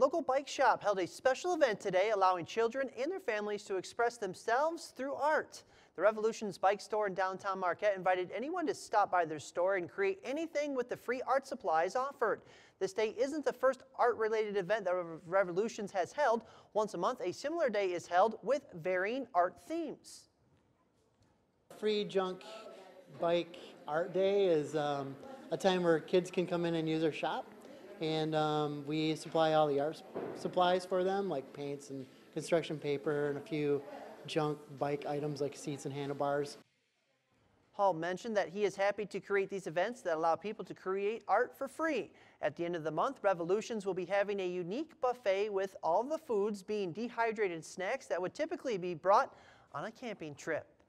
local bike shop held a special event today allowing children and their families to express themselves through art. The Revolutions Bike Store in downtown Marquette invited anyone to stop by their store and create anything with the free art supplies offered. This day isn't the first art-related event that Revolutions has held. Once a month, a similar day is held with varying art themes. Free junk bike art day is um, a time where kids can come in and use our shop and um, we supply all the art supplies for them, like paints and construction paper and a few junk bike items like seats and handlebars. Hall mentioned that he is happy to create these events that allow people to create art for free. At the end of the month, Revolutions will be having a unique buffet with all the foods being dehydrated snacks that would typically be brought on a camping trip.